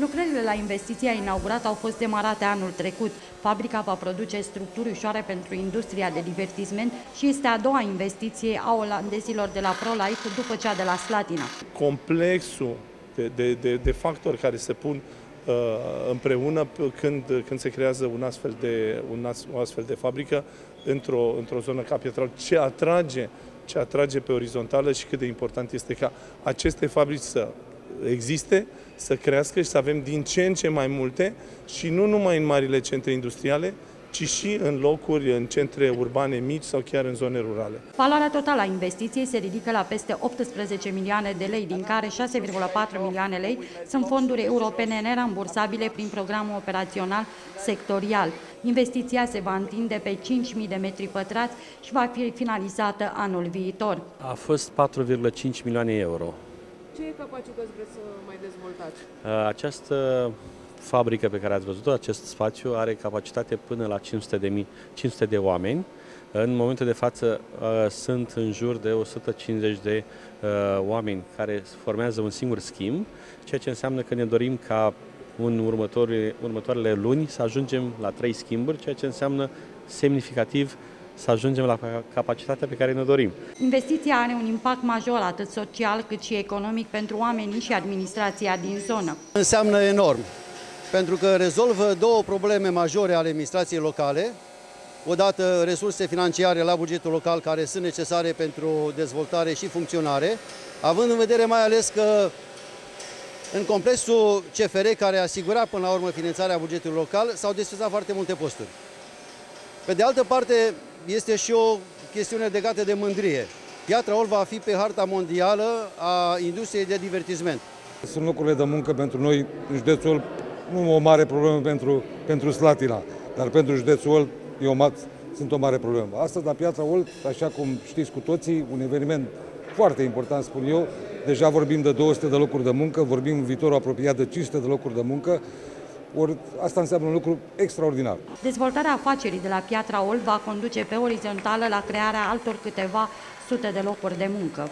Lucrările la investiția inaugurată au fost demarate anul trecut. Fabrica va produce structuri ușoare pentru industria de divertisment și este a doua investiție a olandezilor de la ProLife după cea de la Slatina. Complexul de, de, de, de factori care se pun uh, împreună când, când se creează un astfel de, un as, o astfel de fabrică într-o, într-o zonă ca Pietral, ce atrage, ce atrage pe orizontală și cât de important este ca aceste fabrici să existe, să crească și să avem din ce în ce mai multe și nu numai în marile centre industriale, ci și în locuri, în centre urbane mici sau chiar în zone rurale. Valoarea totală a investiției se ridică la peste 18 milioane de lei, din care 6,4 milioane lei sunt fonduri europene nerambursabile prin programul operațional sectorial. Investiția se va întinde pe 5.000 de metri pătrați și va fi finalizată anul viitor. A fost 4,5 milioane euro. Ce capacități vreți să mai dezvoltați? Această fabrică pe care ați văzut-o, acest spațiu, are capacitate până la 500 de, mii, 500 de oameni. În momentul de față sunt în jur de 150 de oameni care formează un singur schimb, ceea ce înseamnă că ne dorim ca în următoarele luni să ajungem la trei schimburi, ceea ce înseamnă semnificativ să ajungem la capacitatea pe care ne dorim. Investiția are un impact major atât social cât și economic pentru oamenii și administrația din zonă. Înseamnă enorm, pentru că rezolvă două probleme majore ale administrației locale, odată resurse financiare la bugetul local care sunt necesare pentru dezvoltare și funcționare, având în vedere mai ales că în complexul CFR, care asigura până la urmă finanțarea bugetului local, s-au deschizat foarte multe posturi. Pe de altă parte, este și o chestiune legată de mândrie. Piatra Ol va fi pe harta mondială a industriei de divertisment. Sunt locurile de muncă pentru noi în județul nu o mare problemă pentru, pentru Slatina, dar pentru județul Olt e o, sunt o mare problemă. Astăzi, la Piatra Olt, așa cum știți cu toții, un eveniment foarte important, spun eu, deja vorbim de 200 de locuri de muncă, vorbim în viitorul apropiat de 500 de locuri de muncă, ori asta înseamnă un lucru extraordinar. Dezvoltarea afacerii de la Piatra Ol va conduce pe orizontală la crearea altor câteva sute de locuri de muncă.